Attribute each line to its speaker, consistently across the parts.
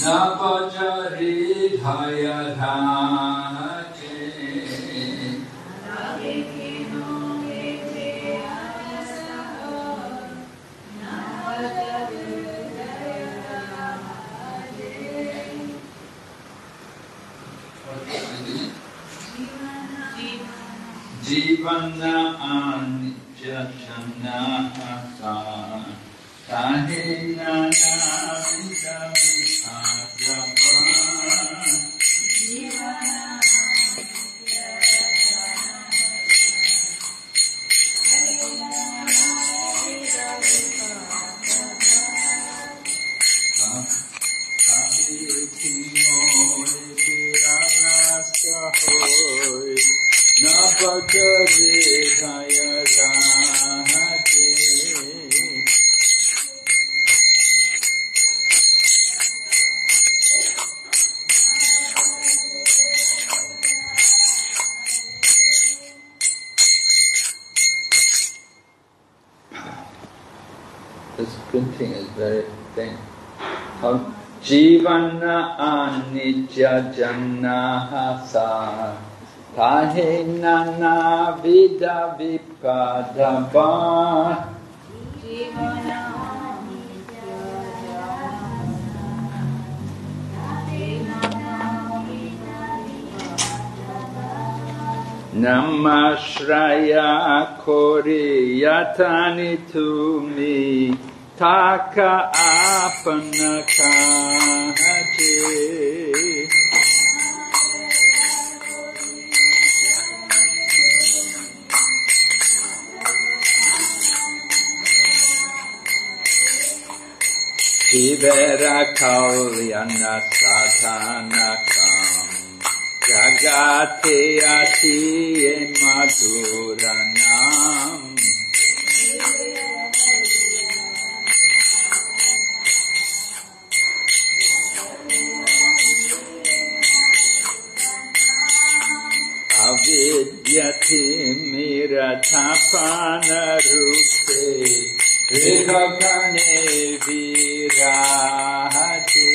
Speaker 1: Napajari dhaya dhate Jivana anicca channa ta tahena na vidabha anicca Tahe nana vida vipadava Namashraya kori yatani tumi taka apanaka Tibera Kalyana Sadhanakam Jagate Asiye Madhuranam अविद्यति मेरथापानरूपे ऋगगणे যাহাছে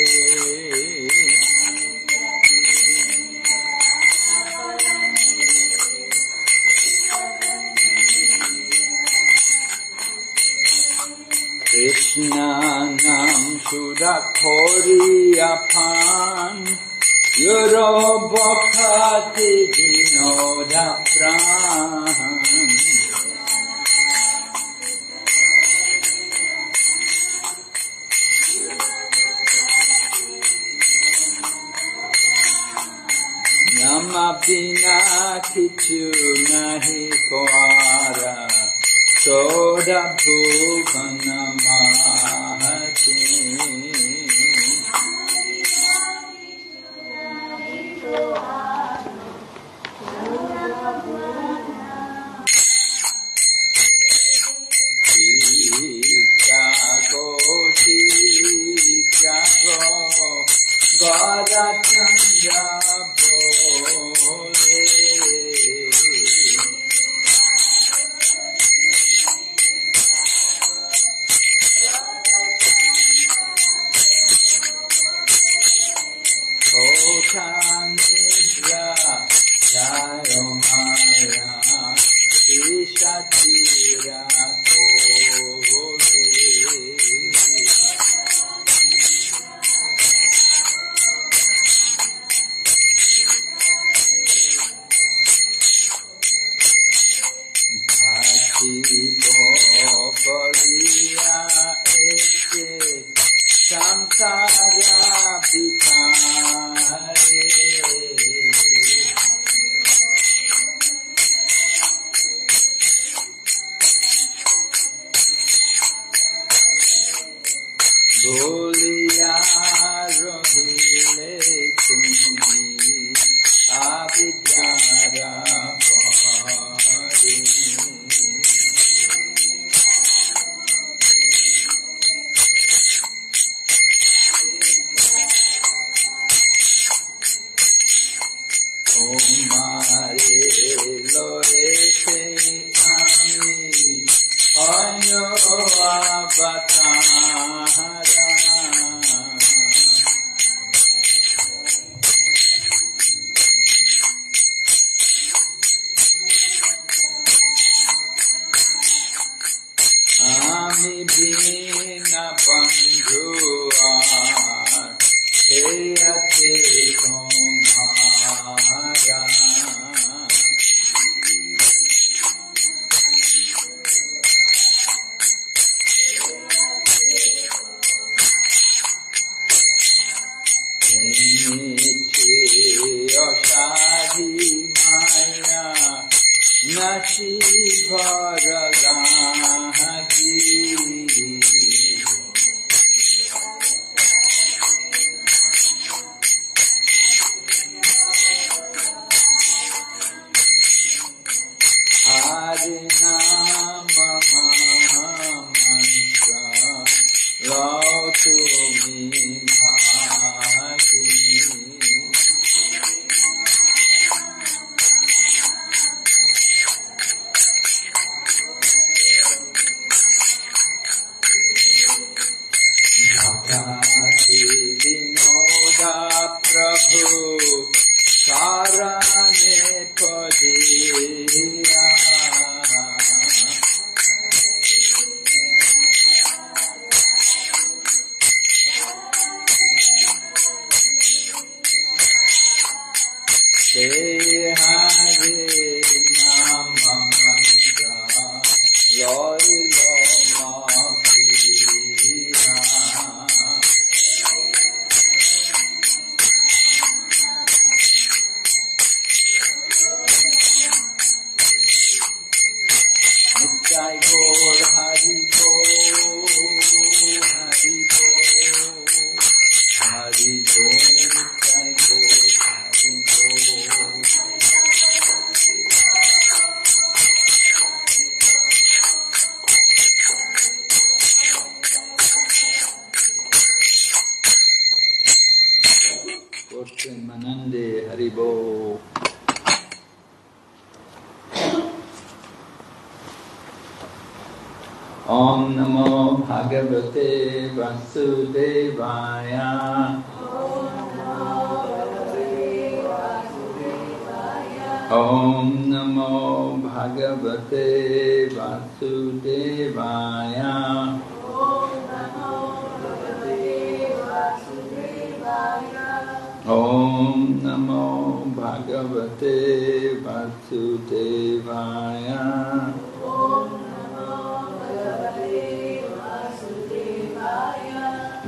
Speaker 1: কৃষ্ণানাম সুরা খরিয়া fun your বখাতে দিন প্রাণ। बिना किचु नहीं कुआरा सोड भूवन महती Mm-hmm.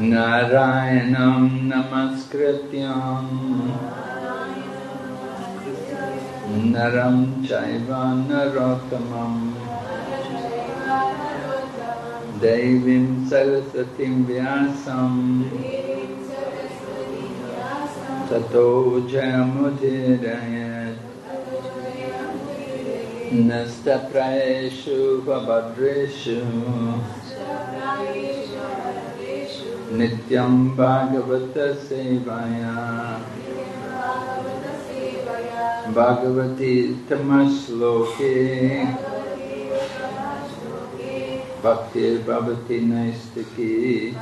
Speaker 1: नारायणं नमस्कृत्याम् नरं चैव नरोत्तमम्। सरस्वती सरस्वतीं व्यासं ततो जयमुदीरयत्। नस्तप्रयेषु भद्रेषु Nityam Bhagavata Sevaya. Bhagavati Tamasloke. Bhakti Bhavati Naistaki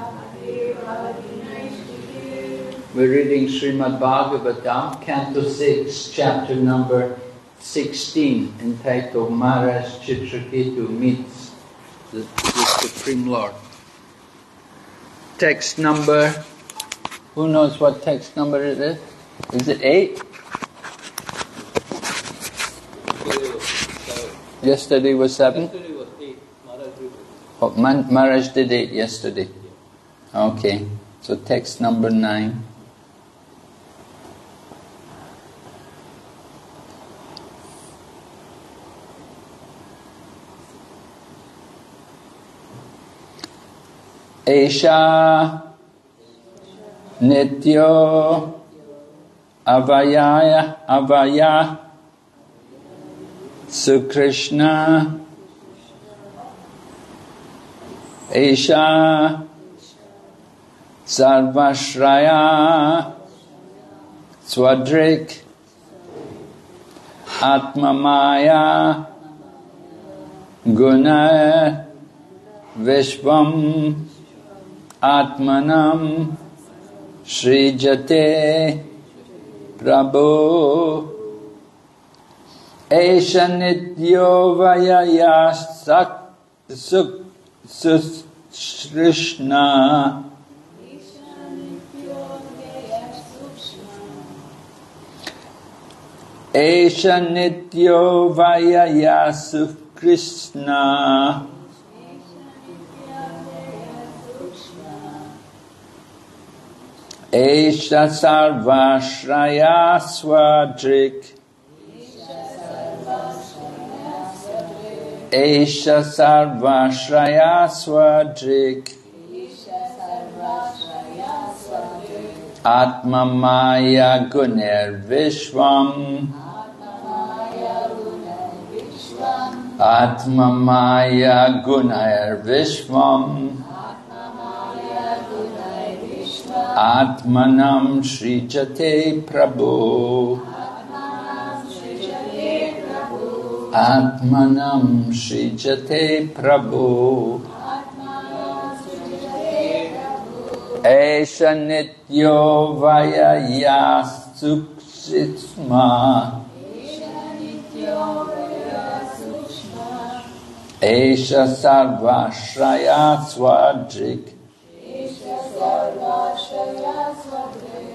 Speaker 1: We're reading Srimad Bhagavatam, Canto 6, chapter number 16, entitled Maharaj Chitraketu Meets the, the Supreme Lord. Text number, who knows what text number it is? Is it 8? Yesterday was 7?
Speaker 2: Yesterday was eight. Maharaj did
Speaker 1: Maharaj did 8 yesterday. Okay, so text number 9. एषा नित्यो अवयाय अवया। सुकृष्ण। एषा सर्वश्रया। स्वदृक्। आत्ममाया। गुण। विश्वम्। आत्मनं सृजते प्रभो। एष नित्यो वयया सुसृष्णा। एष नित्यो वयया सुकृष्णा। Esha Sarvashraya Swadrik. Esha Sarvashraya Swadrik. Atma Maya Guner Vishwam. Atma Maya guner Vishwam. Srijate Prabhu Atmanam Srijate Prabhu Esha Nityo Vaya Yasuksitma Esha Sarvashraya Swadrik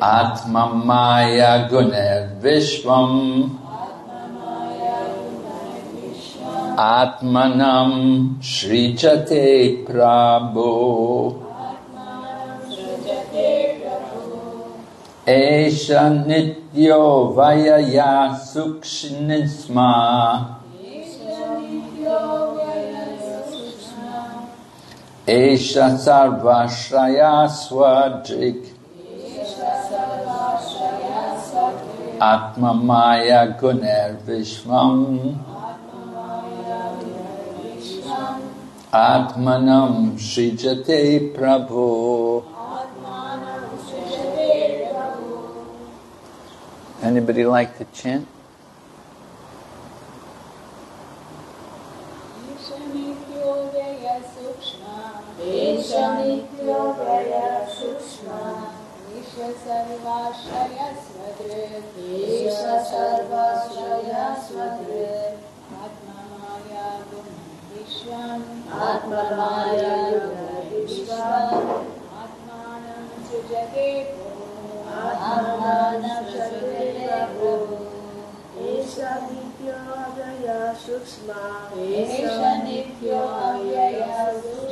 Speaker 1: Atma Maya Guner Vishwam Atmanam Srijate Prabhu. Esha Nityo Vayaya Esha Sarvashraya Swadrik Atma Maya Guner Vishwam Atmanam Srijate Prabhu. Anybody like to chant?
Speaker 3: आत्ममाया विश्वम् आत्मानं सृजते आत्मानं सृजते प्रभु
Speaker 4: एषा नित्योऽव्यया सूक्ष्मा
Speaker 3: एषा नित्यो अव्यया सूक्ष्मा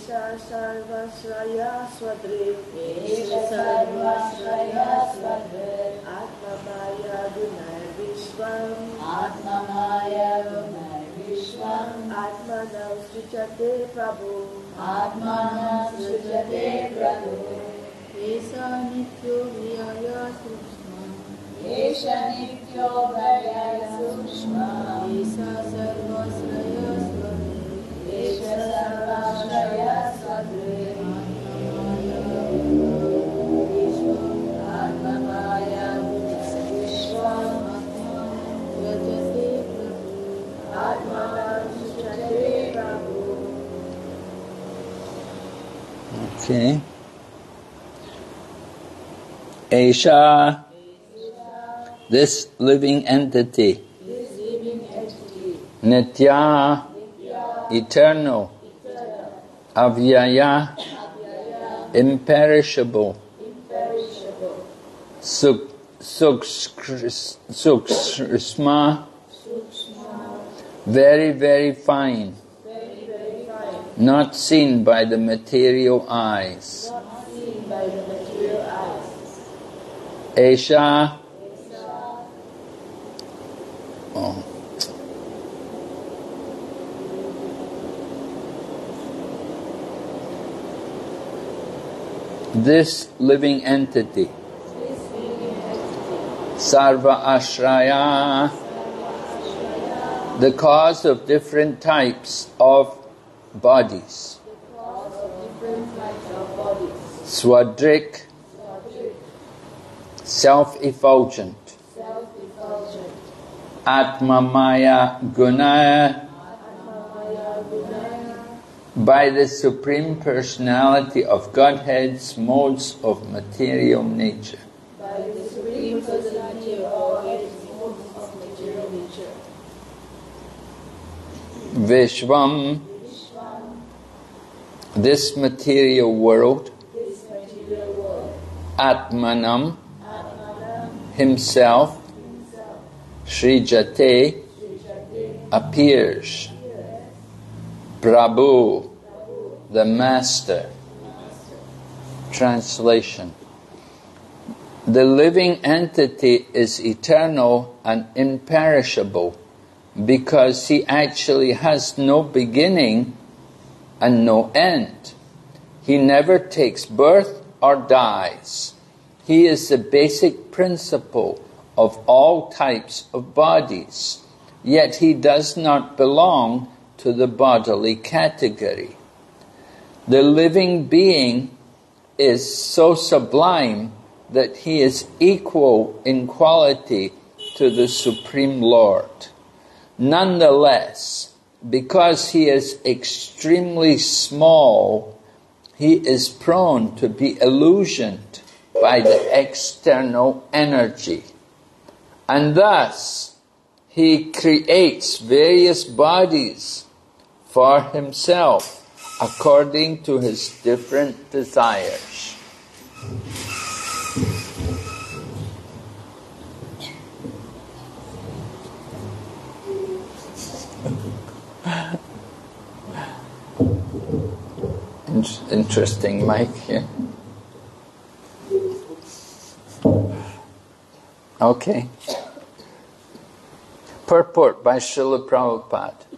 Speaker 4: एषा सर्वश्रया स्वदृक्
Speaker 3: एष सर्वाश्रया स्वदृक्
Speaker 4: आत्ममाया गुणैर्विश्वम्
Speaker 3: आत्ममाया गुणैर्विश्वम्
Speaker 4: आत्मनः सृजते प्रभु
Speaker 3: आत्मानं सृजते प्रभु
Speaker 4: एषा सूक्ष्मा
Speaker 3: एष नित्यो भया सूक्ष्मा
Speaker 4: एषा सर्वश्रया
Speaker 1: Okay. Esha, this living entity, Nitya, eternal, Avyaya, imperishable, Sukshma, very, very fine, not seen by the material eyes. Esha. Oh. This living entity, Sarva Ashraya, the cause of different types of bodies. Swadrik, self-effulgent. Atma Maya Gunaya, by the Supreme Personality of Godhead's modes of material nature. Vishwam, this material world, Atmanam, himself, Srijate, appears. Prabhu, the Master. Translation The living entity is eternal and imperishable, because he actually has no beginning and no end. He never takes birth or dies. He is the basic principle of all types of bodies, yet he does not belong to the bodily category. The living being is so sublime that he is equal in quality to the Supreme Lord. Nonetheless, because he is extremely small, he is prone to be illusioned by the external energy. And thus, he creates various bodies for himself according to his different desires. Interesting Mike. here. Okay. Purport by Srila Prabhupada.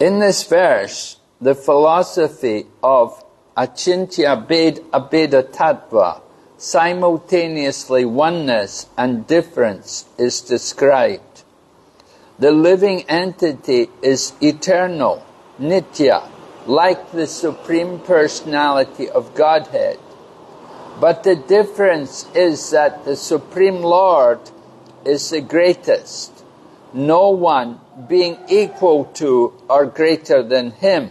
Speaker 1: In this verse, the philosophy of Achintya Bheda Abheda Tattva, simultaneously oneness and difference, is described. The living entity is eternal, nitya, like the Supreme Personality of Godhead. But the difference is that the Supreme Lord is the greatest, no one being equal to or greater than Him,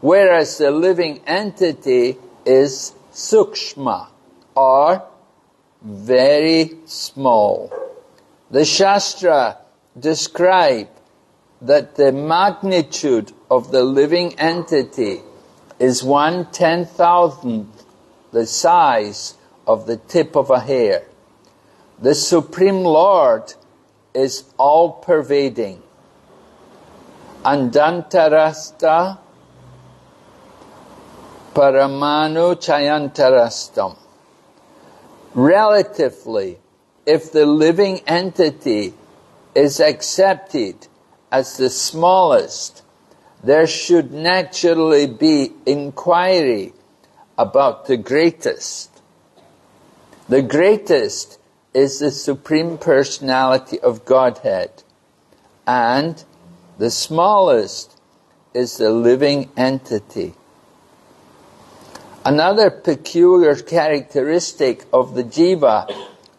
Speaker 1: whereas the living entity is sukshma, or very small. The Shastra describe that the magnitude of the living entity is one ten thousandth the size of the tip of a hair. The Supreme Lord is all pervading. Andantarasta Paramanu Chayantarastam. Relatively, if the living entity is accepted as the smallest, there should naturally be inquiry about the greatest. The greatest is the Supreme Personality of Godhead, and the smallest is the living entity. Another peculiar characteristic of the jiva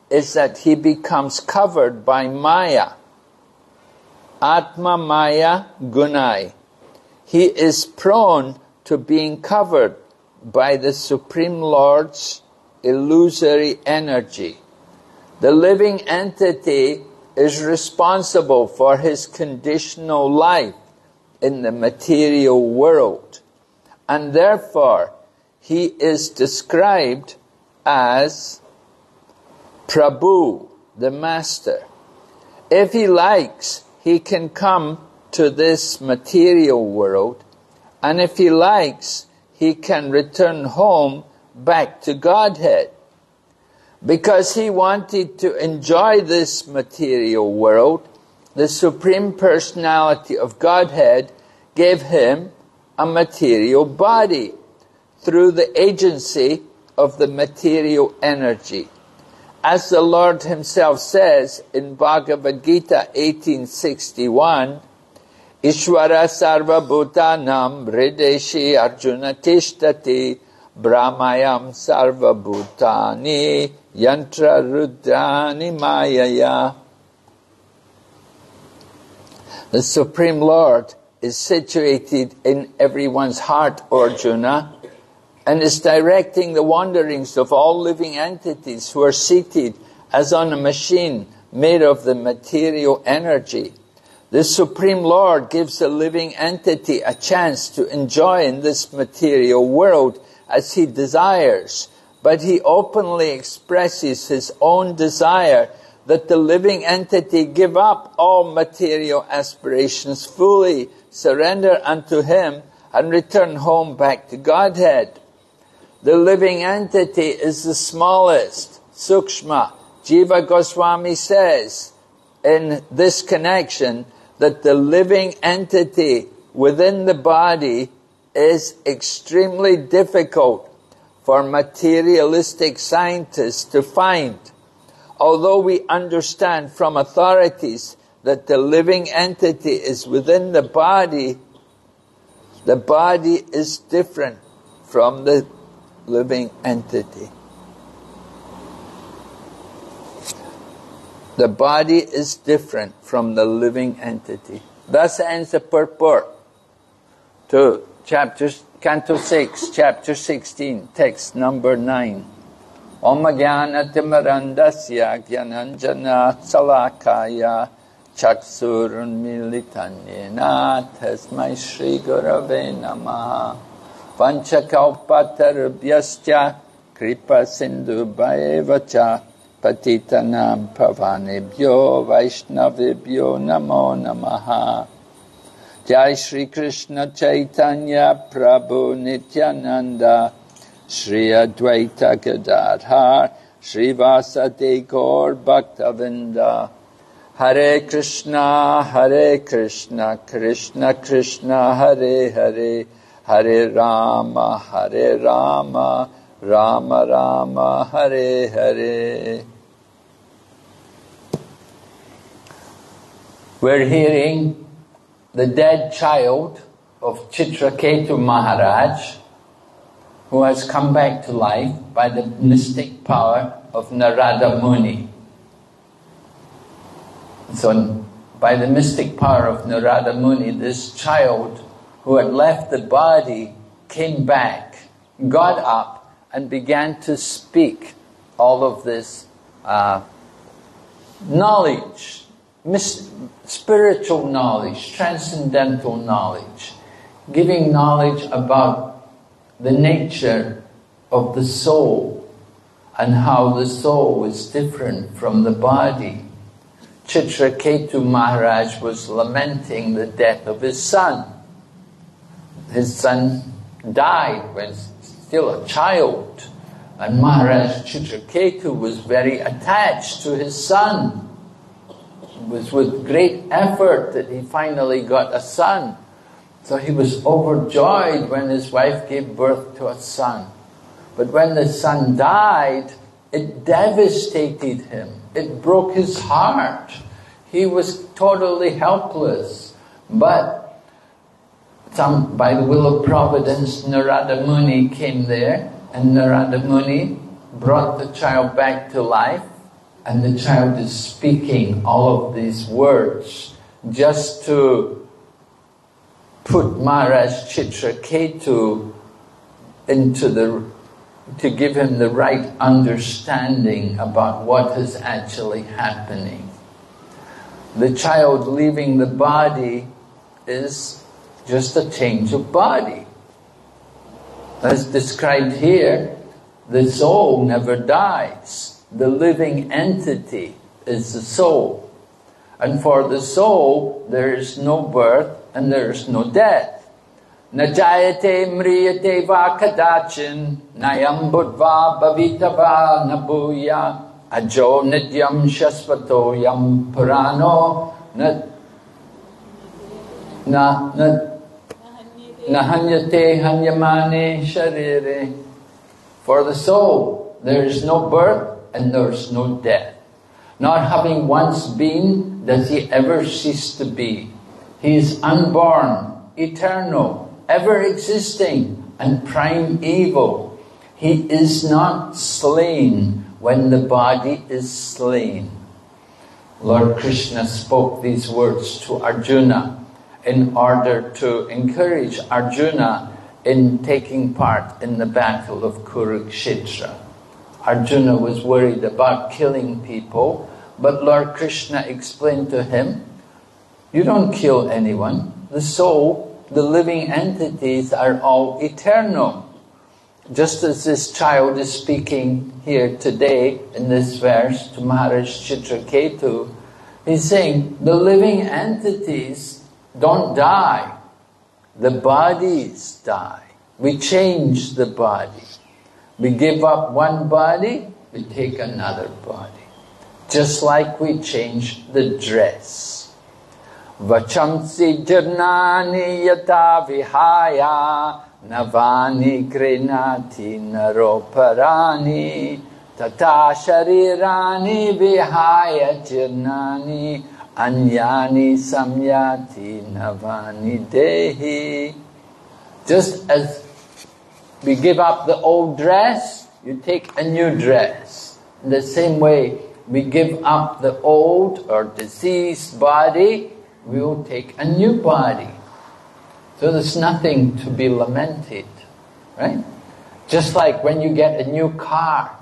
Speaker 1: is that he becomes covered by maya. Atma maya gunai. He is prone to being covered by the Supreme Lord's illusory energy. The living entity is responsible for his conditional life in the material world. And therefore, he is described as Prabhu, the Master. If he likes, he can come to this material world, and if he likes, he can return home back to Godhead. Because he wanted to enjoy this material world, the Supreme Personality of Godhead gave him a material body through the agency of the material energy. As the Lord himself says in Bhagavad Gita 1861, Ishvara sarva bhutanam hrideshi arjuna tishtati brahmayam sarva bhutani yantra rudrani mayaya. The Supreme Lord is situated in everyone's heart, Arjuna, and is directing the wanderings of all living entities who are seated as on a machine made of the material energy. The Supreme Lord gives the living entity a chance to enjoy in this material world as he desires, but he openly expresses his own desire that the living entity give up all material aspirations fully, surrender unto him, and return home back to Godhead. The living entity is the smallest, Sukshma. Jiva Goswami says, in this connection that the living entity within the body is extremely difficult for materialistic scientists to find. Although we understand from authorities that the living entity is within the body, the body is different from the living entity. The body is different from the living entity. Thus ends the purport to chapter, Canto 6, chapter 16, text number 9. Om Jnanatimarandasya Jnananjana Salakaya Chaksurunmilitanyena Tasmai Shri Gurave Namaha Panchakalpatarubhyascha Kripa Sindhu Bhaevacha Patitanam Pavanebhyo Vaishnavibhyo Namo Namaha Jai Shri Krishna Chaitanya Prabhu Nityananda Shri Advaita Gadadhar Shri Vasade Gaur Bhaktavinda. Hare Krishna Hare Krishna Krishna Krishna Hare Hare Hare Rama Hare Rama Rama Rama Hare Hare. We're hearing the dead child of Chitraketu Maharaj who has come back to life by the mystic power of Narada Muni. So by the mystic power of Narada Muni, this child who had left the body came back, got up and began to speak all of this uh, knowledge, spiritual knowledge, transcendental knowledge, giving knowledge about the nature of the soul and how the soul is different from the body. Chitraketu Maharaj was lamenting the death of his son. His son died when still a child, and Maharaj Chitraketu was very attached to his son. Was with great effort that he finally got a son. So he was overjoyed when his wife gave birth to a son. But when the son died, it devastated him. It broke his heart. He was totally helpless. But some, by the will of providence, Narada Muni came there, and Narada Muni brought the child back to life, and the child is speaking all of these words just to put Maharaj Chitraketu into the to give him the right understanding about what is actually happening. The child leaving the body is just a change of body. As described here, the soul never dies. The living entity is the soul. And for the soul, there is no birth and there is no death. Najayate mriyate va kadachin nayam budva bhavitava nabuya ajo nityam shasvato yam purano na na na nahanyate hanyamane sharire for the soul there is no birth and there is no death not having once been does he ever cease to be he is unborn eternal ever existing and prime evil. He is not slain when the body is slain. Lord Krishna spoke these words to Arjuna in order to encourage Arjuna in taking part in the battle of Kurukshetra. Arjuna was worried about killing people, but Lord Krishna explained to him, you don't kill anyone. The soul the living entities are all eternal. Just as this child is speaking here today in this verse to Maharaj Chitraketu, he's saying the living entities don't die. The bodies die. We change the body. We give up one body, we take another body. just like we change the dress. Vachamsi jirnani yata vihaya navani grinati naroparani tata sharirani vihaya jirnani anyani samyati navani dehi. Just as we give up the old dress, you take a new dress. In the same way, we give up the old or diseased body, we will take a new body. So there's nothing to be lamented, right? Just like when you get a new car,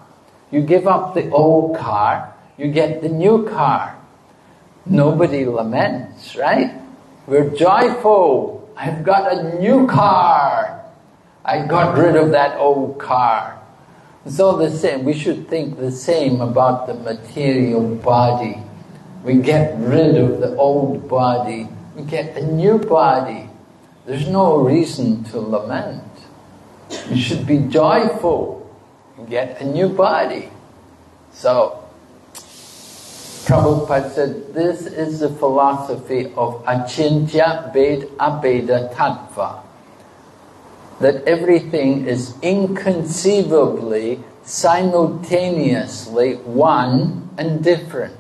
Speaker 1: you give up the old car, you get the new car. Nobody laments, right? We're joyful. I've got a new car. I got rid of that old car. All the same. We should think the same about the material body. We get rid of the old body. We get a new body. There's no reason to lament. You should be joyful. You get a new body. So, Prabhupada said, this is the philosophy of Achintya Bheda Abheda Tattva that everything is inconceivably, simultaneously one and different.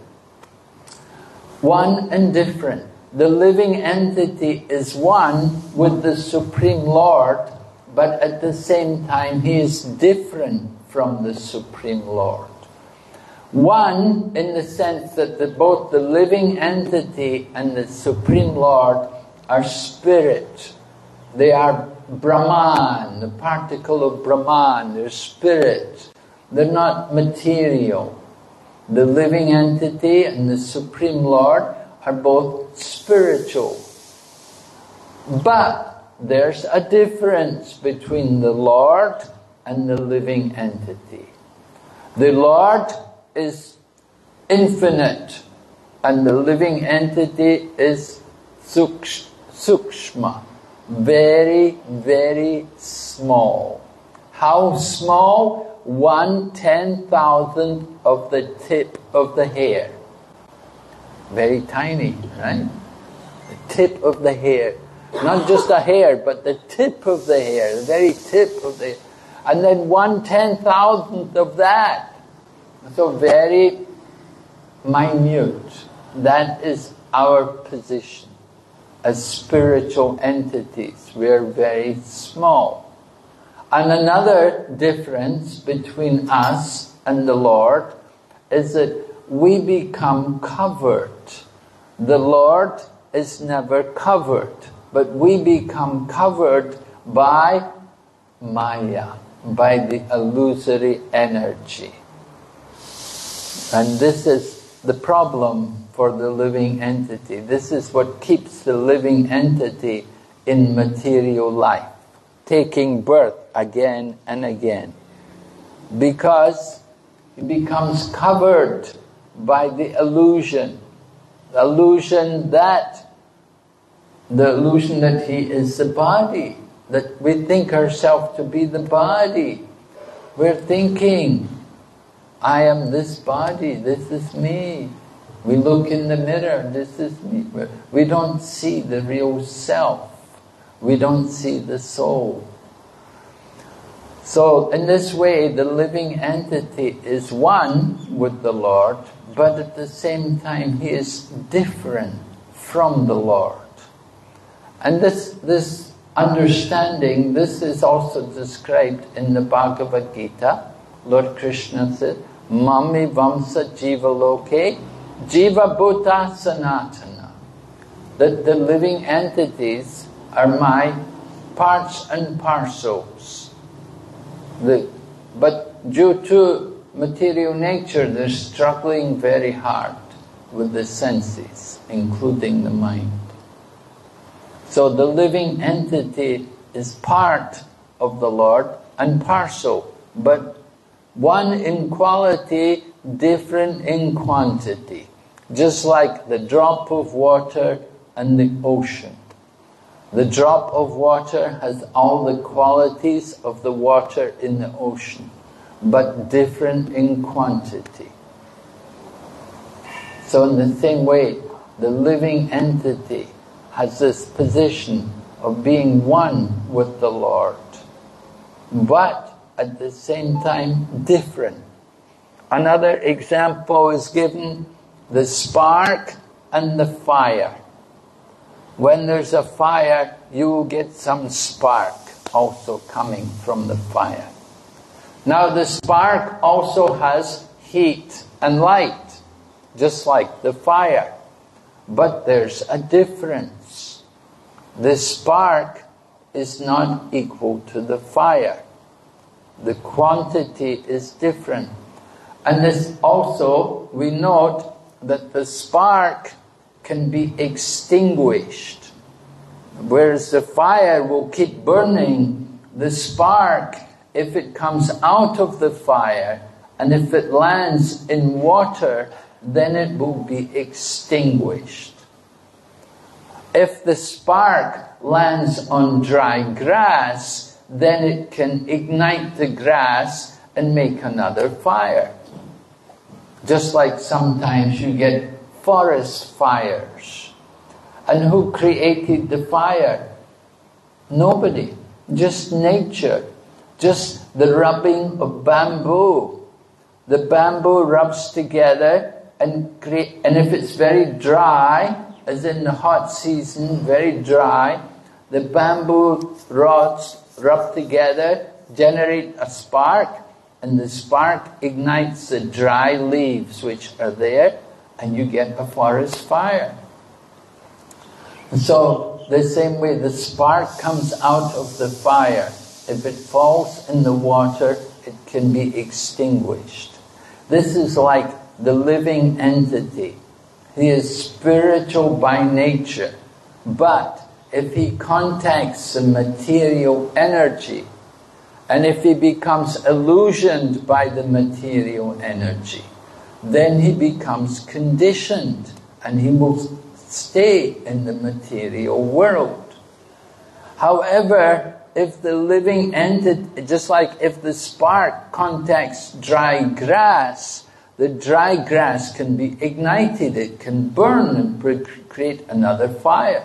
Speaker 1: One and different. The living entity is one with the Supreme Lord, but at the same time he is different from the Supreme Lord. One in the sense that the, both the living entity and the Supreme Lord are spirit. They are Brahman, the particle of Brahman, they're spirit. They're not material. The living entity and the Supreme Lord are both spiritual. But there's a difference between the Lord and the living entity. The Lord is infinite and the living entity is sukshma very, very small. How small? One ten thousandth of the tip of the hair. Very tiny, right? The tip of the hair. Not just the hair, but the tip of the hair, the very tip of the And then one ten thousandth of that. So very minute. That is our position as spiritual entities. We are very small. And another difference between us and the Lord is that we become covered. The Lord is never covered, but we become covered by Maya, by the illusory energy. And this is the problem for the living entity. This is what keeps the living entity in material life, taking birth again and again. Because it becomes covered by the illusion. The illusion that, the illusion that he is the body, that we think ourselves to be the body. We're thinking, I am this body, this is me. We look in the mirror, this is me. We don't see the real self. We don't see the soul. So in this way, the living entity is one with the Lord, but at the same time, he is different from the Lord. And this, this understanding, this is also described in the Bhagavad Gita. Lord Krishna said, Mami Vamsa Jiva Loke Jiva Bhuta Sanatana. That the living entities are my parts and parcels. The, but due to material nature, they're struggling very hard with the senses, including the mind. So the living entity is part of the Lord and parcel, but one in quality, different in quantity just like the drop of water and the ocean. The drop of water has all the qualities of the water in the ocean, but different in quantity. So in the same way, the living entity has this position of being one with the Lord, but at the same time different. Another example is given the spark and the fire. When there's a fire, you get some spark also coming from the fire. Now the spark also has heat and light, just like the fire. But there's a difference. The spark is not equal to the fire. The quantity is different. And this also, we note that the spark can be extinguished. Whereas the fire will keep burning, the spark, if it comes out of the fire and if it lands in water, then it will be extinguished. If the spark lands on dry grass, then it can ignite the grass and make another fire. Just like sometimes you get forest fires. And who created the fire? Nobody. Just nature. Just the rubbing of bamboo. The bamboo rubs together and create, and if it's very dry, as in the hot season, very dry, the bamboo rods rub together, generate a spark, and the spark ignites the dry leaves which are there, and you get a forest fire. So, the same way the spark comes out of the fire. If it falls in the water, it can be extinguished. This is like the living entity. He is spiritual by nature, but if he contacts the material energy, and if he becomes illusioned by the material energy, then he becomes conditioned and he will stay in the material world. However, if the living entity, just like if the spark contacts dry grass, the dry grass can be ignited, it can burn and create another fire.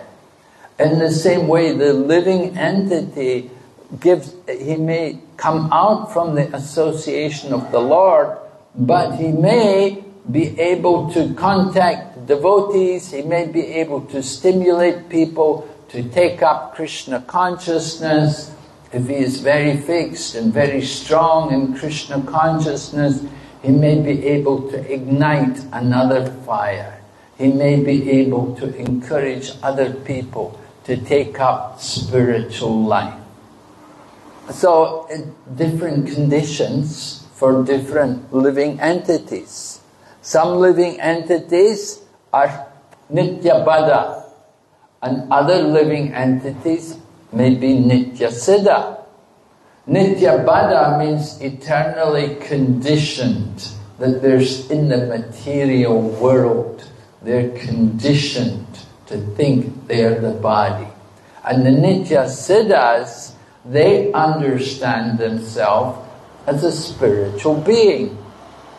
Speaker 1: In the same way, the living entity gives, he may come out from the association of the Lord, but he may be able to contact devotees, he may be able to stimulate people to take up Krishna consciousness. If he is very fixed and very strong in Krishna consciousness, he may be able to ignite another fire. He may be able to encourage other people to take up spiritual life. So, uh, different conditions for different living entities. Some living entities are nitya baddha, and other living entities may be nitya siddha. Nitya baddha means eternally conditioned, that there's in the material world, they're conditioned to think they're the body. And the nitya siddhas they understand themselves as a spiritual being,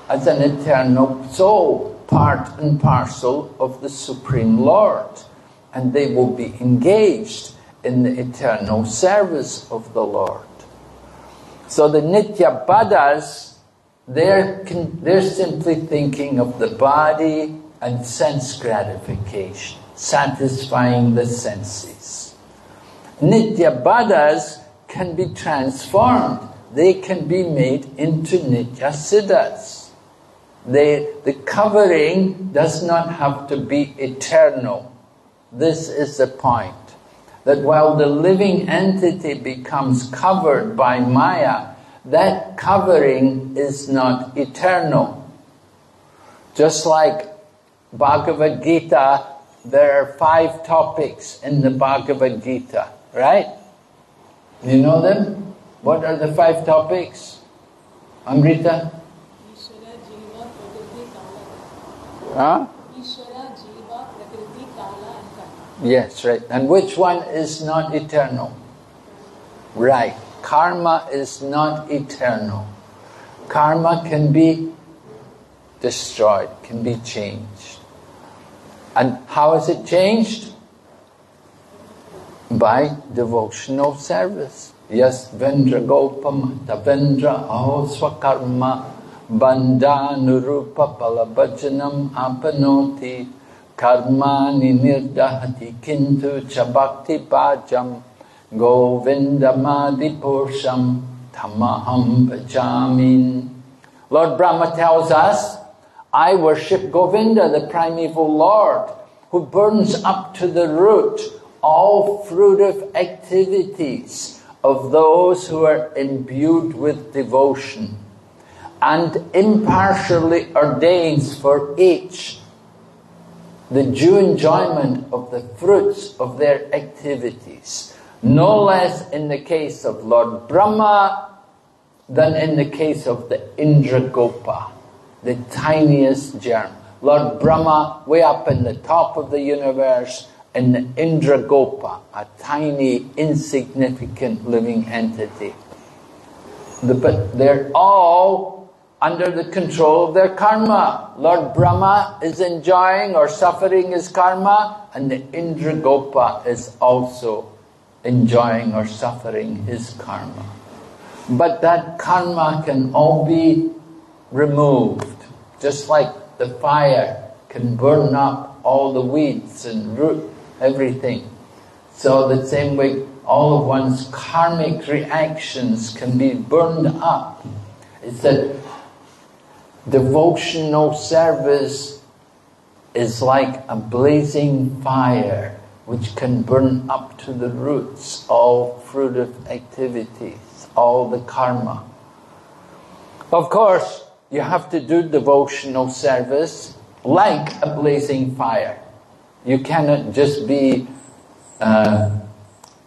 Speaker 1: as an eternal soul, part and parcel of the Supreme Lord. And they will be engaged in the eternal service of the Lord. So the Nitya Baddhas, they're, they're simply thinking of the body and sense gratification, satisfying the senses. Nitya Baddhas can be transformed. They can be made into nitya siddhas. They, the covering does not have to be eternal. This is the point. That while the living entity becomes covered by Maya, that covering is not eternal. Just like Bhagavad Gita, there are five topics in the Bhagavad Gita, right? You know them? What are the five topics? Amrita? Huh? Yes, right. And which one is not eternal? Right. Karma is not eternal. Karma can be destroyed, can be changed. And how is it changed? By devotional service. Yes, Vendra Gopam, Vendra Aho Swakarma, Bandhanurupa Palabhajanam Apanoti, Karmani Nirdahati Kintu Chabakti Bhajam, Govindamadi Pursham, Tamaham Bhajamin. Lord Brahma tells us, I worship Govinda, the primeval Lord, who burns up to the root all fruitive activities of those who are imbued with devotion and impartially ordains for each the due enjoyment of the fruits of their activities, no less in the case of Lord Brahma than in the case of the Indragopa, the tiniest germ. Lord Brahma, way up in the top of the universe, the Indragopa, a tiny, insignificant living entity. But they're all under the control of their karma. Lord Brahma is enjoying or suffering his karma, and the Indragopa is also enjoying or suffering his karma. But that karma can all be removed, just like the fire can burn up all the weeds and root everything. So the same way all of one's karmic reactions can be burned up. It's that devotional service is like a blazing fire which can burn up to the roots all fruitive activities, all the karma. Of course, you have to do devotional service like a blazing fire. You cannot just be uh,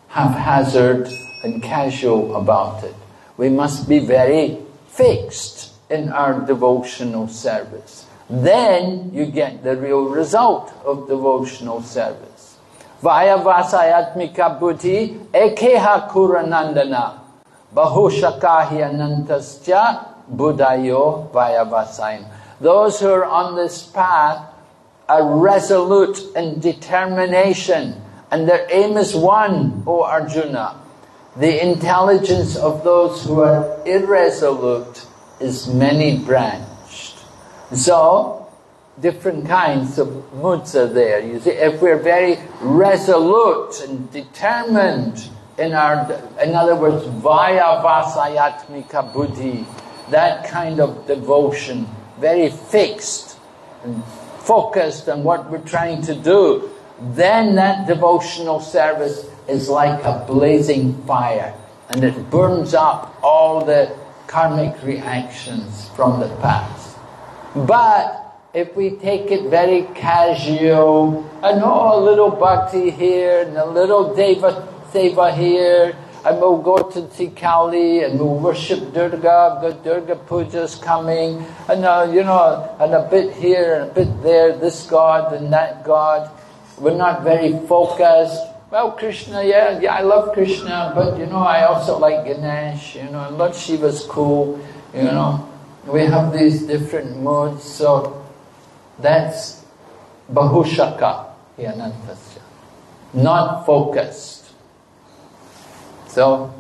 Speaker 1: haphazard and casual about it. We must be very fixed in our devotional service. Then you get the real result of devotional service. Vaya vasayatmika buddhi ekeha kurunandana bahushakahi anantascha buddhayo vaya vasayam. Those who are on this path are resolute and determination and their aim is one, O Arjuna. The intelligence of those who are irresolute is many branched. So, different kinds of moods are there. You see, if we're very resolute and determined in our, in other words, vaya vasayatmika buddhi, that kind of devotion, very fixed and focused on what we're trying to do, then that devotional service is like a blazing fire and it burns up all the karmic reactions from the past. But if we take it very casual, I know a little bhakti here and a little deva seva here, and we'll go to Tikali and we'll worship Durga, good Durga Puja's coming, and uh, you know, and a bit here and a bit there, this God and that God. We're not very focused. Well, Krishna, yeah, yeah, I love Krishna, but you know, I also like Ganesh, you know, and Lord Shiva's cool, you know. We have these different moods, so that's Bahushaka, Yanantasya. Not focused. So,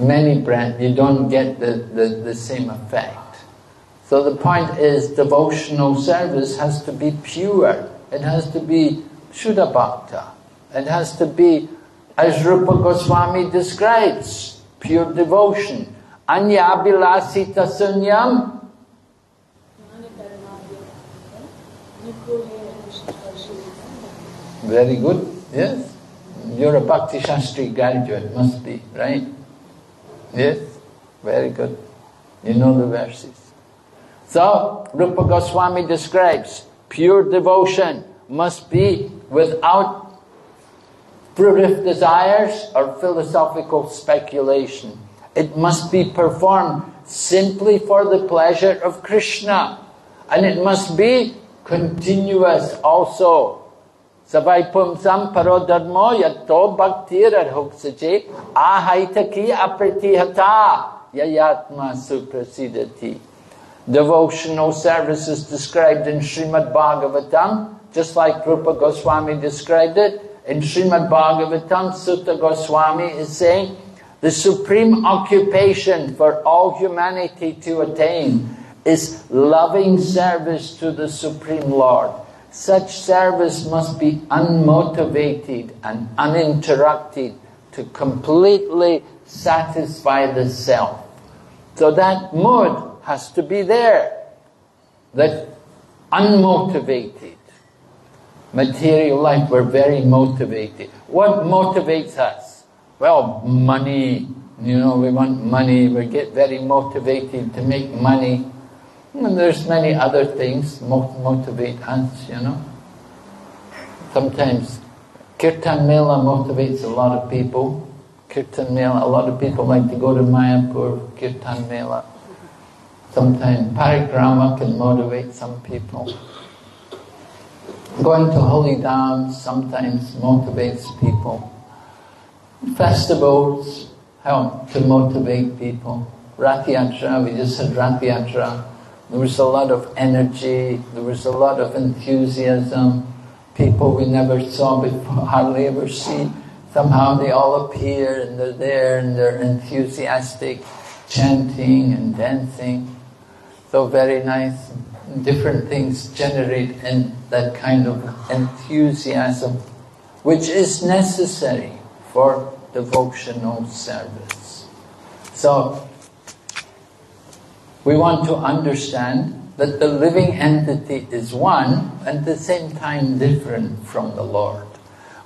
Speaker 1: many brands, you don't get the, the, the same effect. So the point is devotional service has to be pure. It has to be Shuddha Bhakta. It has to be, as Rupa Goswami describes, pure devotion. Anya Abhilasita Sunyam. Very good, yes. You're a Bhakti Shastri graduate, must be, right? Yes? Very good. You know the verses. So, Rupa Goswami describes pure devotion must be without fruitive desires or philosophical speculation. It must be performed simply for the pleasure of Krishna. And it must be continuous also. Savai pumsam parodharmo yato bhaktir adhokshaje ahaitaki apratihata yayatma suprasidati. devotional service is described in Srimad Bhagavatam, just like Rupa Goswami described it. In Srimad Bhagavatam, Suta Goswami is saying, the supreme occupation for all humanity to attain is loving service to the Supreme Lord. Such service must be unmotivated and uninterrupted to completely satisfy the self. So that mood has to be there. That unmotivated. Material life, we're very motivated. What motivates us? Well, money. You know, we want money. We get very motivated to make money. And there's many other things motivate us, you know. Sometimes Kirtan Mela motivates a lot of people. Kirtan Mela, a lot of people like to go to Mayapur, Kirtan Mela. Sometimes Parikrama can motivate some people. Going to holy dhams sometimes motivates people. Festivals help to motivate people. Rath Yatra, we just had Rath Yatra there was a lot of energy, there was a lot of enthusiasm. People we never saw before, hardly ever see. Somehow they all appear and they're there and they're enthusiastic, chanting and dancing. So very nice. Different things generate in that kind of enthusiasm, which is necessary for devotional service. So we want to understand that the living entity is one and at the same time different from the Lord.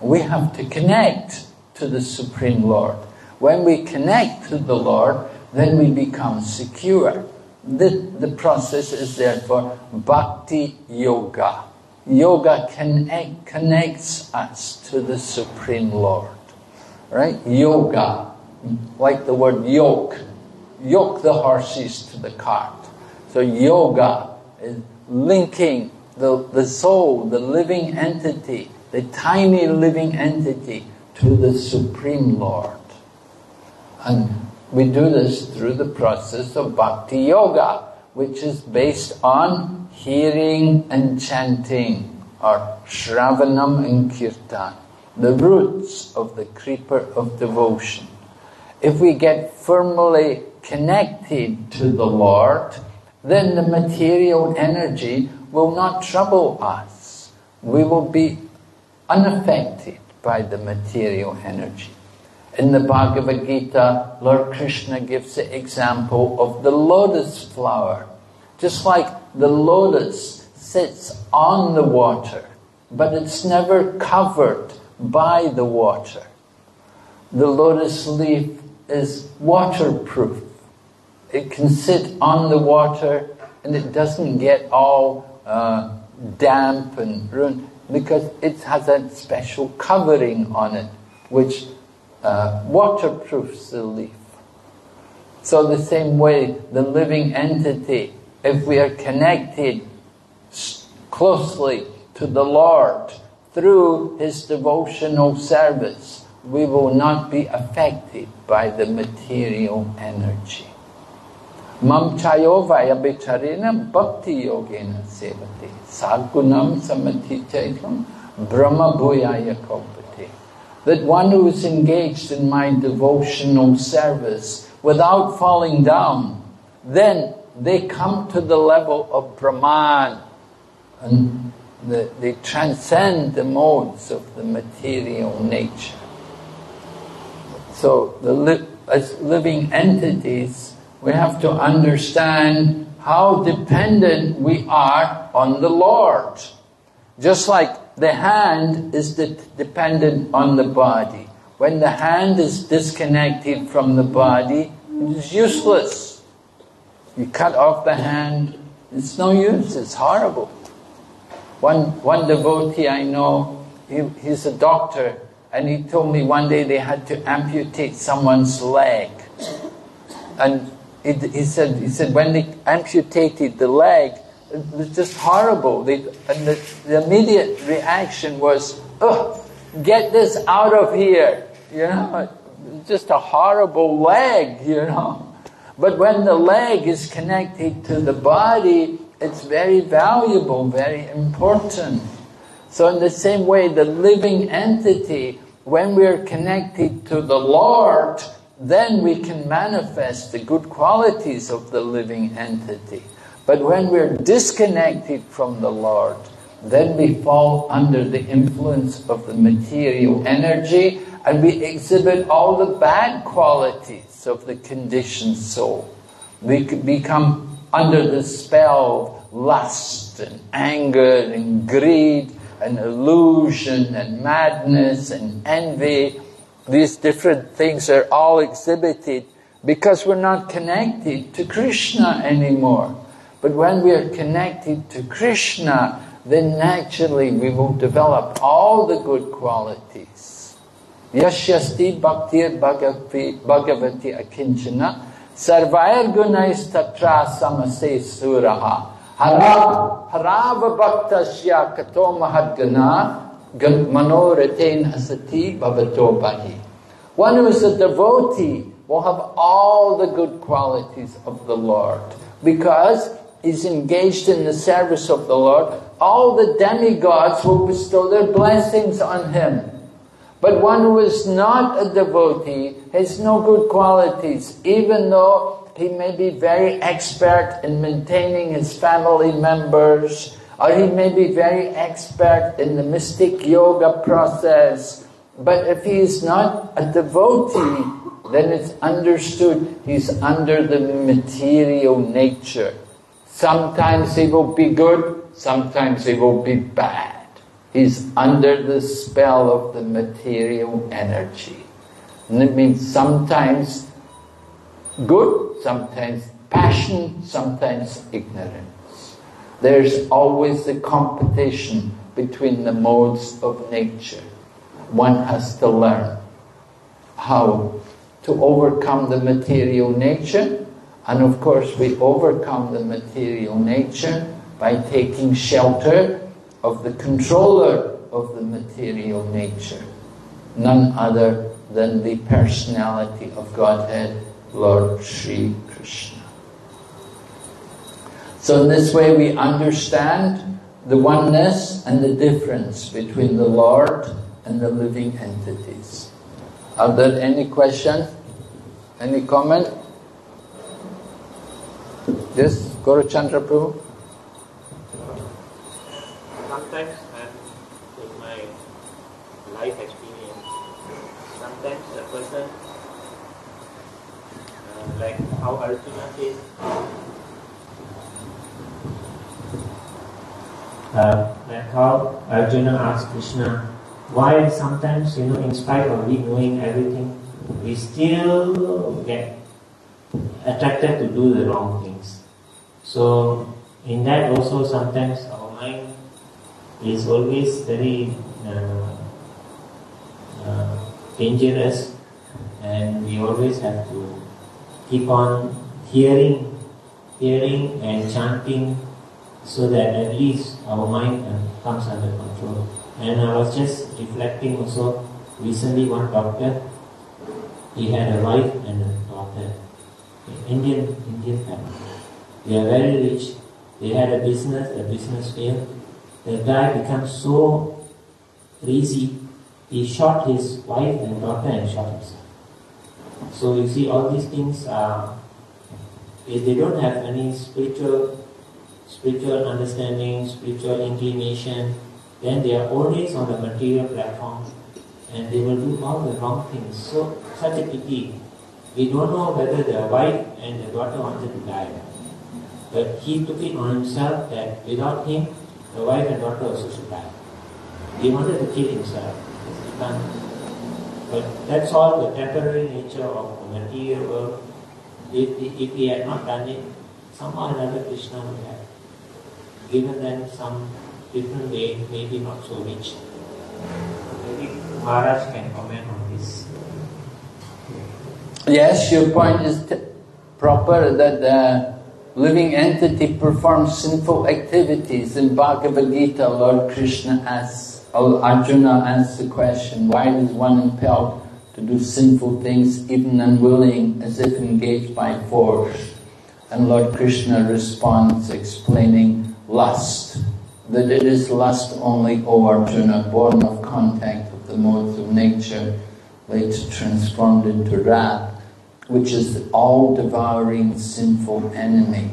Speaker 1: We have to connect to the Supreme Lord. When we connect to the Lord, then we become secure. The, the process is therefore bhakti yoga. Yoga connect, connects us to the Supreme Lord. Right? Yoga, like the word yoke, yoke the horses to the cart. So yoga is linking the, the soul, the living entity, the tiny living entity to the Supreme Lord. And we do this through the process of Bhakti Yoga, which is based on hearing and chanting, or Shravanam and Kirtan, the roots of the creeper of devotion. If we get firmly connected to the Lord, then the material energy will not trouble us. We will be unaffected by the material energy. In the Bhagavad Gita, Lord Krishna gives the example of the lotus flower. Just like the lotus sits on the water, but it's never covered by the water. The lotus leaf is waterproof it can sit on the water and it doesn't get all uh, damp and ruined because it has a special covering on it which uh, waterproofs the leaf. So the same way, the living entity, if we are connected closely to the Lord through His devotional service, we will not be affected by the material energy. Mam chayo vaya vicharina bhakti yogena sevati. Sagunam samatitaitam brahma bhuyaya. That one who is engaged in my devotional service without falling down, then they come to the level of Brahman and the, they transcend the modes of the material nature. So the li as living entities, we have to understand how dependent we are on the Lord. Just like the hand is de dependent on the body. When the hand is disconnected from the body, it is useless. You cut off the hand, it's no use, it's horrible. One, one devotee I know, he, he's a doctor, and he told me one day they had to amputate someone's leg. And he, he, said, he said when they amputated the leg, it was just horrible. They, and the, the immediate reaction was, get this out of here. You know, just a horrible leg, you know. But when the leg is connected to the body, it's very valuable, very important. So in the same way, the living entity, when we're connected to the Lord, then we can manifest the good qualities of the living entity. But when we're disconnected from the Lord, then we fall under the influence of the material energy and we exhibit all the bad qualities of the conditioned soul. We become under the spell of lust and anger and greed and illusion and madness and envy. These different things are all exhibited because we're not connected to Krishna anymore. But when we are connected to Krishna, then naturally we will develop all the good qualities. Yashyasti bhaktir bhagavati akinchana sarvair gunais tatra samase suraha harava bhaktasya kato mahadgana manoretain asati bhavato bahi. One who is a devotee will have all the good qualities of the Lord because is engaged in the service of the Lord, all the demigods will bestow their blessings on him. But one who is not a devotee has no good qualities, even though he may be very expert in maintaining his family members, or he may be very expert in the mystic yoga process. But if he is not a devotee, then it's understood he's under the material nature. Sometimes he will be good, sometimes he will be bad. He's under the spell of the material energy. And it means sometimes good, sometimes passion, sometimes ignorance. There's always a competition between the modes of nature. One has to learn how to overcome the material nature and of course, we overcome the material nature by taking shelter of the controller of the material nature, none other than the personality of Godhead, Lord Sri Krishna. So in this way we understand the oneness and the difference between the Lord and the living entities. Are there any questions? Any comment? Yes, Gaurachandra Prabhu?
Speaker 5: Sometimes, in my life experience, sometimes a person, uh, like how Arjuna says, uh, how Arjuna asked Krishna, why sometimes, you know, in spite of we knowing everything, we still get attracted to do the wrong things. So in that also sometimes our mind is always very uh, uh, dangerous and we always have to keep on hearing, hearing and chanting so that at least our mind uh, comes under control. And I was just reflecting also, recently one doctor, he had a wife and a daughter. Indian Indian family. They are very rich. They had a business, a business failed. The guy becomes so crazy, he shot his wife and daughter and shot himself. So you see, all these things are, if they don't have any spiritual, spiritual understanding, spiritual inclination, then they are always on the material platform and they will do all the wrong things. So, such a pity. We don't know whether the wife and the daughter wanted to die. But he took it on himself that without him, the wife and daughter also should die. He wanted to kill himself. But that's all the temporary nature of the material world. If, if he had not done it, somehow or another Krishna would have given them some different way, maybe not so rich. Maybe Maharaj can comment on this.
Speaker 1: Yes, your point is t- proper that the living entity performs sinful activities. In Bhagavad Gita, Lord Krishna asks, Arjuna asks the question, why is one impelled to do sinful things, even unwilling, as if engaged by force. And Lord Krishna responds explaining lust, that it is lust only, O Arjuna, born of contact with the modes of nature, later transformed into wrath, which is the all-devouring sinful enemy.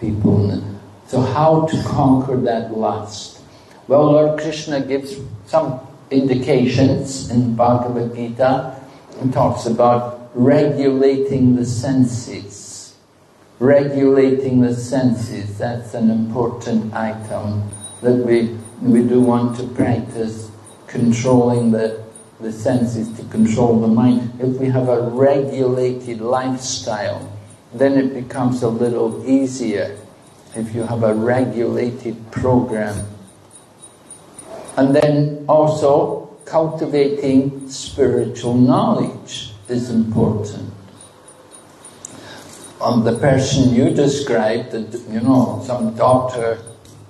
Speaker 1: People. So how to conquer that lust? Well, Lord Krishna gives some indications in Bhagavad Gita and talks about regulating the senses. Regulating the senses, that's an important item that we, we do want to practice controlling the, the senses to control the mind. If we have a regulated lifestyle, then it becomes a little easier if you have a regulated program and then also cultivating spiritual knowledge is important. Um, the person you described, you know, some doctor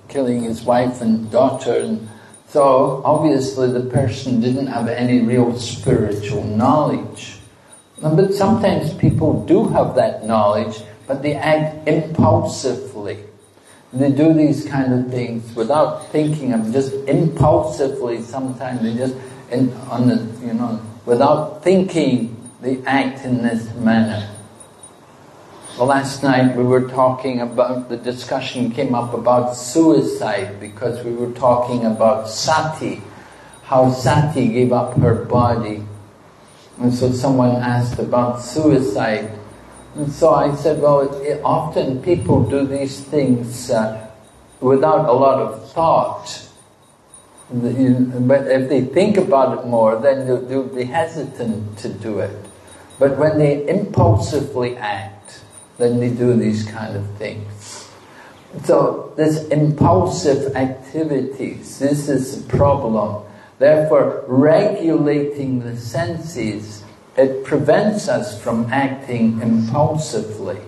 Speaker 1: killing his wife and daughter, and so obviously the person didn't have any real spiritual knowledge. But sometimes people do have that knowledge, but they act impulsively. They do these kind of things without thinking of just impulsively sometimes they just in, on the you know without thinking they act in this manner. Well, last night we were talking about the discussion came up about suicide because we were talking about sati, how sati gave up her body. And so someone asked about suicide and so I said, well, it, it, often people do these things uh, without a lot of thought. But if they think about it more, then they'll, they'll be hesitant to do it. But when they impulsively act, then they do these kind of things. So this impulsive activities, this is the problem. Therefore, regulating the senses it prevents us from acting impulsively.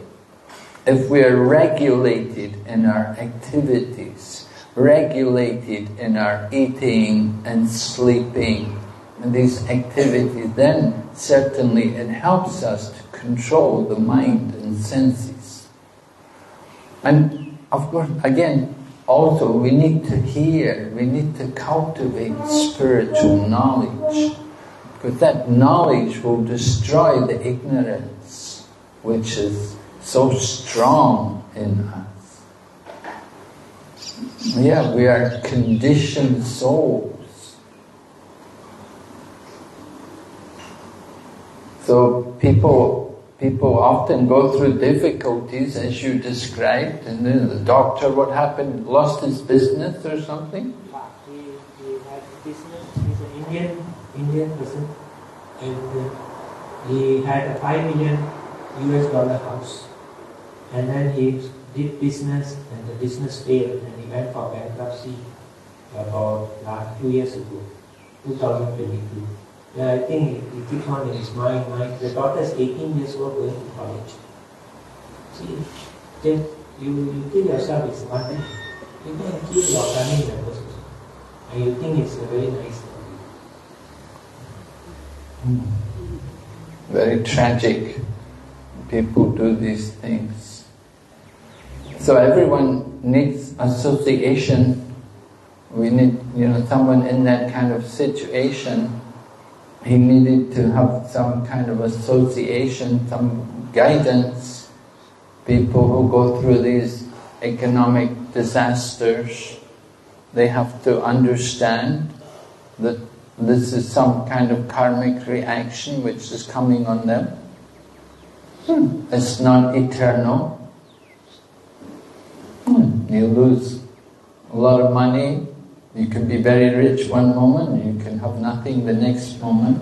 Speaker 1: If we are regulated in our activities, regulated in our eating and sleeping, and these activities, then certainly it helps us to control the mind and senses. And of course, again, also we need to hear, we need to cultivate spiritual knowledge. Because that knowledge will destroy the ignorance which is so strong in us. Yeah, we are conditioned souls. So people people often go through difficulties as you described, and then the doctor, what happened, lost his business or something?
Speaker 5: He, he had business, he's an Indian Indian person, and uh, he had a five million US dollar house, and then he did business, and the business failed, and he went for bankruptcy about last two years ago, 2022. Yeah, I think he keeps on in his mind. My, the daughter is 18 years old, going to college. See, then you, you kill yourself is one thing. You can kill your family members and you think it's a very nice hmm.
Speaker 1: very tragic. People do these things. So everyone needs association. We need, you know, someone in that kind of situation. He needed to have some kind of association, some guidance. People who go through these economic disasters, they have to understand that this is some kind of karmic reaction which is coming on them. Hmm. It's not eternal. Hmm. You lose a lot of money. You can be very rich one moment, you can have nothing the next moment.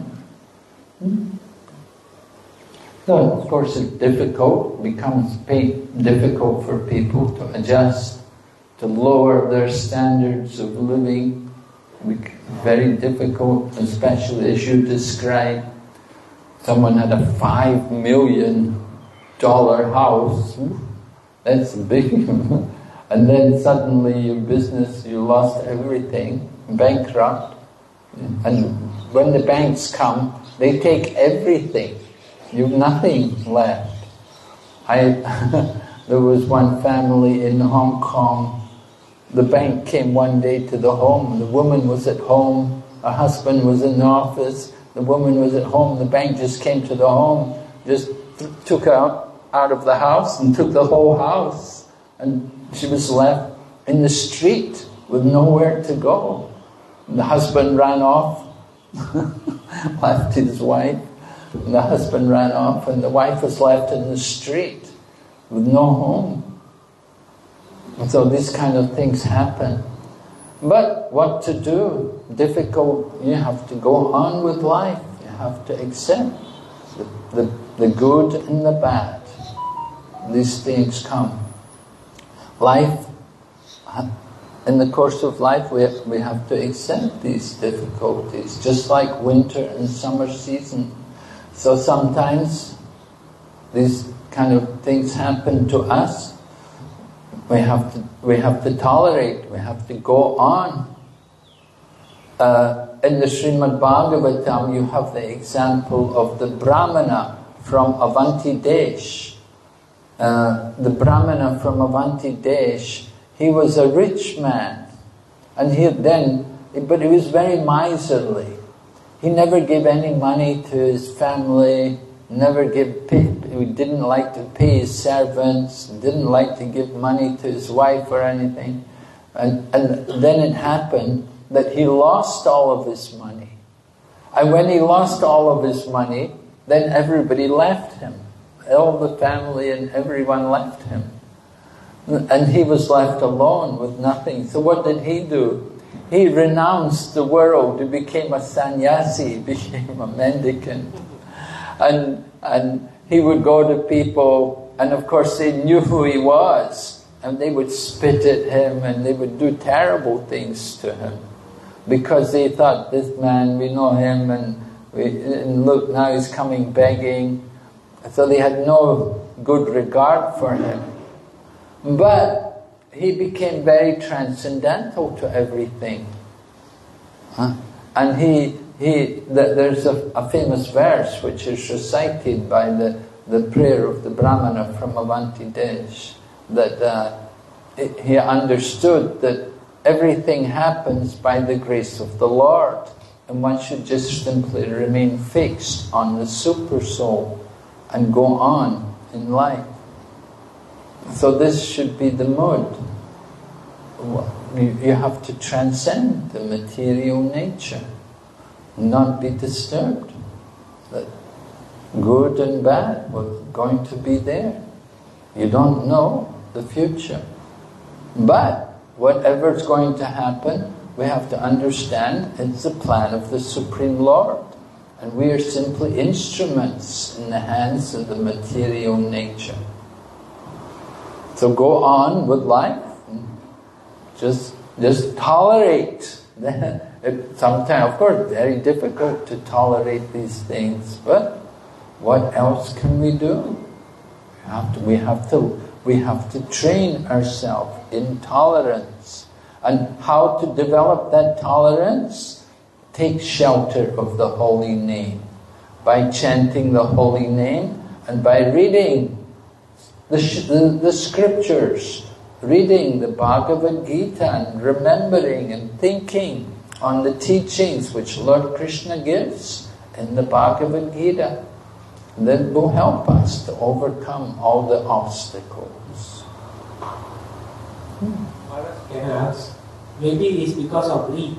Speaker 1: Hmm. So, of course, it's difficult, becomes difficult for people to adjust, to lower their standards of living very difficult, especially as you described. Someone had a five million dollar house. That's big. and then suddenly your business, you lost everything, bankrupt. And when the banks come, they take everything. You've nothing left. I, there was one family in Hong Kong. The bank came one day to the home. The woman was at home. Her husband was in the office. The woman was at home. The bank just came to the home, just took her out, out of the house and took the whole house. And she was left in the street with nowhere to go. And the husband ran off, left his wife. And the husband ran off, and the wife was left in the street with no home. And so these kind of things happen. But what to do? Difficult. You have to go on with life. You have to accept the, the, the good and the bad. These things come. Life, in the course of life, we have, we have to accept these difficulties, just like winter and summer season. So sometimes these kind of things happen to us we have to, we have to tolerate, we have to go on. Uh, in the Srimad Bhagavatam, you have the example of the Brahmana from Avanti Desh. Uh, the Brahmana from Avanti Desh, he was a rich man. And he then, but he was very miserly. He never gave any money to his family, never give pay, he didn't like to pay his servants, didn't like to give money to his wife or anything. And, and then it happened that he lost all of his money. And when he lost all of his money, then everybody left him. All the family and everyone left him. And he was left alone with nothing. So what did he do? He renounced the world. He became a sannyasi, became a mendicant. And, and he would go to people, and of course they knew who he was, and they would spit at him and they would do terrible things to him. Because they thought, this man, we know him, and, we, and look, now he's coming begging. So they had no good regard for him. But he became very transcendental to everything. Huh? And he he, there's a, a, famous verse which is recited by the, the prayer of the Brahmana from Avanti Desh that uh, he understood that everything happens by the grace of the Lord and one should just simply remain fixed on the super soul and go on in life. So this should be the mood. You have to transcend the material nature not be disturbed. That good and bad were going to be there. You don't know the future. But whatever is going to happen, we have to understand it's the plan of the Supreme Lord. And we are simply instruments in the hands of the material nature. So go on with life. Just, just tolerate sometimes, of course, very difficult to tolerate these things, but what else can we do? We have to, we have to, we have to train ourselves in tolerance. And how to develop that tolerance? Take shelter of the holy name. By chanting the holy name and by reading the, the, the scriptures, reading the Bhagavad Gita and remembering and thinking on the teachings which Lord Krishna gives in the Bhagavad Gita that will help us to overcome all the obstacles.
Speaker 5: Hmm. Can I ask? Maybe it's because of greed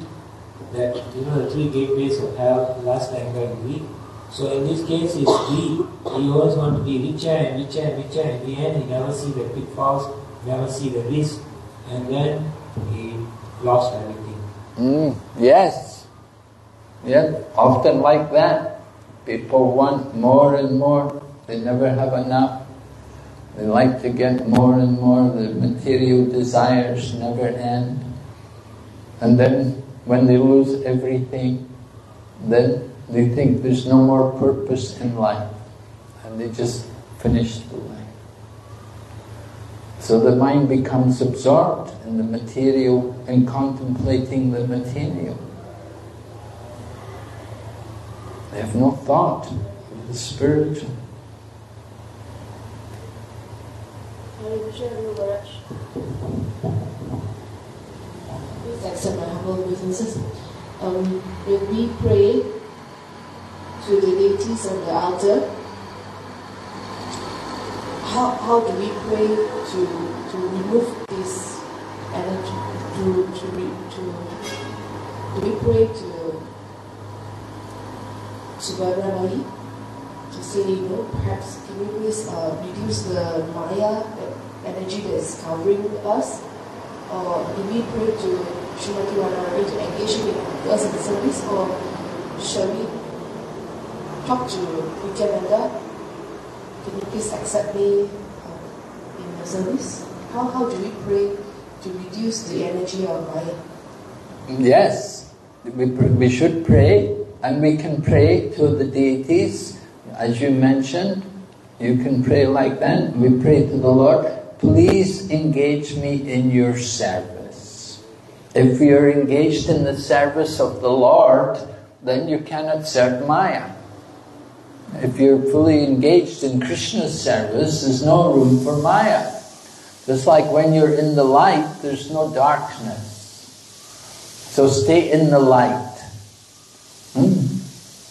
Speaker 5: that you know the three gateways of hell, lust, anger, and greed. So in this case, it's greed. He always want to be richer and richer and richer. And in the end, he never see the pitfalls, never see the risk, and then he lost everything.
Speaker 1: Mm, yes. Yeah, often like that. People want more and more. They never have enough. They like to get more and more. The material desires never end. And then when they lose everything, then they think there's no more purpose in life. And they just finish the life. So the mind becomes absorbed in the material and contemplating the material. They have no thought of the spiritual.
Speaker 4: Maharaj.
Speaker 6: My humble grievances. Um, when we pray to the deities on the altar, how, how do we pray to to remove this energy? To to to do we pray to Subharamani to say, you know, perhaps can you please uh, reduce the Maya energy that is covering us? Or do we pray to Srimati Radharani to engage with us in the service? Or shall we talk to Nityananda? Can you please accept me uh, in the service? How, how do we pray to reduce the energy of Maya?
Speaker 1: Yes, we, we should pray, and we can pray to the deities, as you mentioned. You can pray like that. We pray to the Lord, please engage me in your service. If you're engaged in the service of the Lord, then you cannot serve Maya. If you're fully engaged in Krishna's service, there's no room for Maya. Just like when you're in the light, there's no darkness. So stay in the light. Hmm?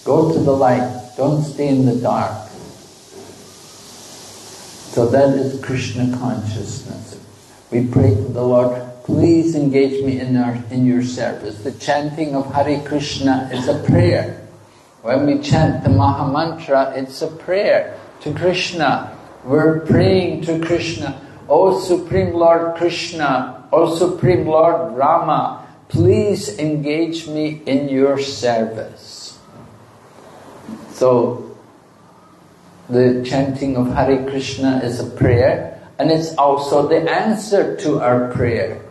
Speaker 1: Go to the light. Don't stay in the dark. So that is Krishna consciousness. We pray to the Lord, please engage me in, our, in your service. The chanting of Hare Krishna is a prayer. When we chant the Maha Mantra, it's a prayer to Krishna. We're praying to Krishna. O Supreme Lord Krishna, O Supreme Lord Rama, please engage me in your service. So, the chanting of Hare Krishna is a prayer, and it's also the answer to our prayer.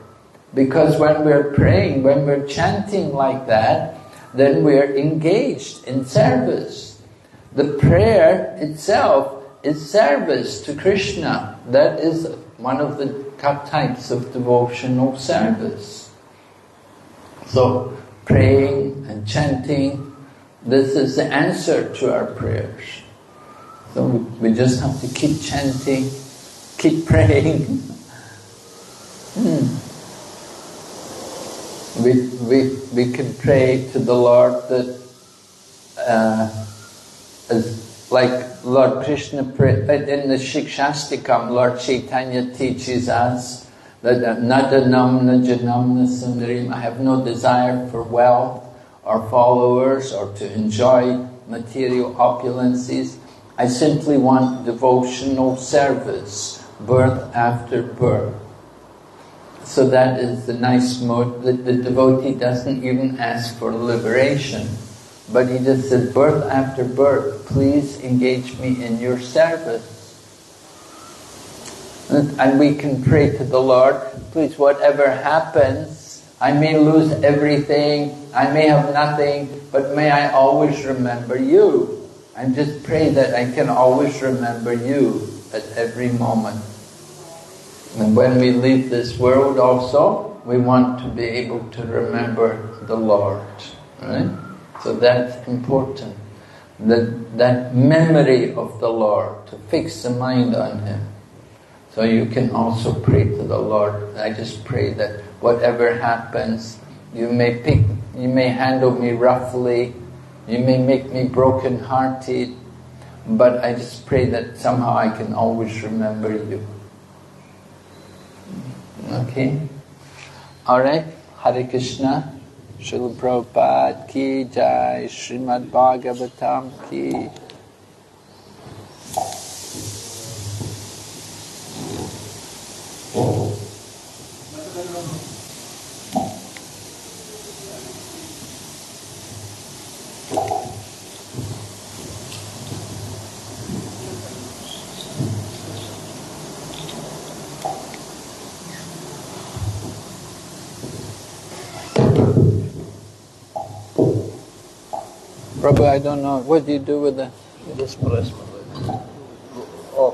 Speaker 1: Because when we're praying, when we're chanting like that, then we're engaged in service. The prayer itself is service to Krishna. That is one of the types of devotional service. So, praying and chanting, this is the answer to our prayers. So we just have to keep chanting, keep praying. hmm. We, we, we can pray to the Lord that, uh, as like Lord Krishna prayed, in the Shikshashtakam, Lord Chaitanya teaches us that nadanam najanam nasundarim, I have no desire for wealth or followers or to enjoy material opulences. I simply want devotional service, birth after birth. So that is the nice mode that the devotee doesn't even ask for liberation, but he just says, birth after birth, please engage me in your service. And we can pray to the Lord, please, whatever happens, I may lose everything, I may have nothing, but may I always remember you. And just pray that I can always remember you at every moment. And when we leave this world also, we want to be able to remember the Lord. Right? So that's important. That, that memory of the Lord, to fix the mind on Him. So you can also pray to the Lord. I just pray that whatever happens, you may pick, you may handle me roughly, you may make me broken-hearted, but I just pray that somehow I can always remember you. Okay? Alright? Hare Krishna. Srila Prabhupada ki jai. Srimad Bhagavatam ki. Prabhu, I don't know. What do you do with the this blessed? Oh.